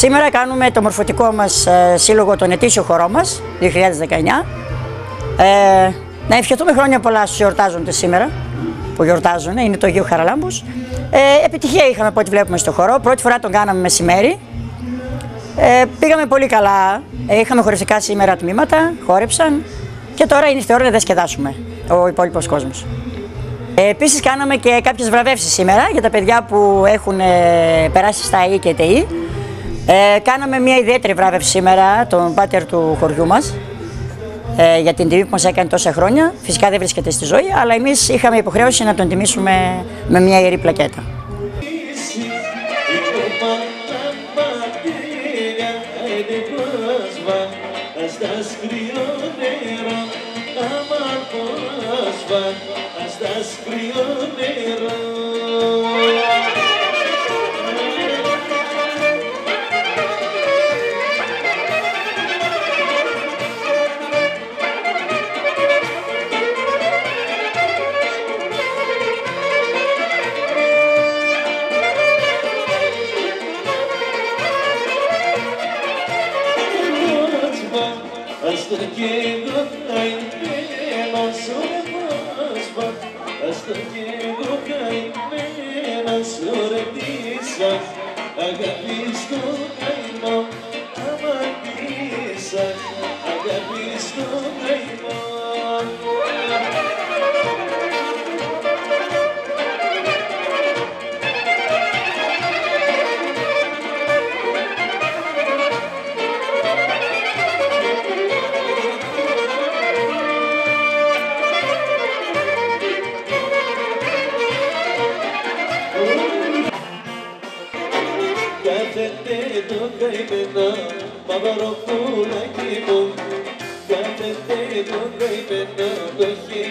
Σήμερα κάνουμε το μορφωτικό μας ε, σύλλογο, τον ετήσιο χορό μας, 2019. Ε, να ευχηθούμε χρόνια πολλά στους γιορτάζοντες σήμερα, που γιορτάζουν, είναι το Αγίου Χαραλάμπους. Ε, επιτυχία είχαμε από ό,τι βλέπουμε στο χορό. Πρώτη φορά τον κάναμε μεσημέρι. Ε, πήγαμε πολύ καλά. Ε, είχαμε χορευτικά σήμερα τμήματα, χόρεψαν και τώρα είναι η ώρα να διασκεδάσουμε ο υπόλοιπος κόσμος. Ε, Επίσης, κάναμε και κάποιες βραβεύσεις σήμερα για τα παιδιά που έχουν ε, περάσει στα ΙΕ και ΤΕΙ. Ε, κάναμε μια ιδιαίτερη βράβευση σήμερα, τον πάτερ του χωριού μας, ε, για την τιμή που μας έκανε τόσα χρόνια. Φυσικά δεν βρίσκεται στη ζωή, αλλά εμείς είχαμε υποχρέωση να τον τιμήσουμε με μια ιερή πλακέτα. Hasta que no hay menos sormasma Hasta que no hay menos sortisa Agapisto kaimo Gazette dönmeymena Baba Rabbul Hakimum Gazette dönmeymena Beşir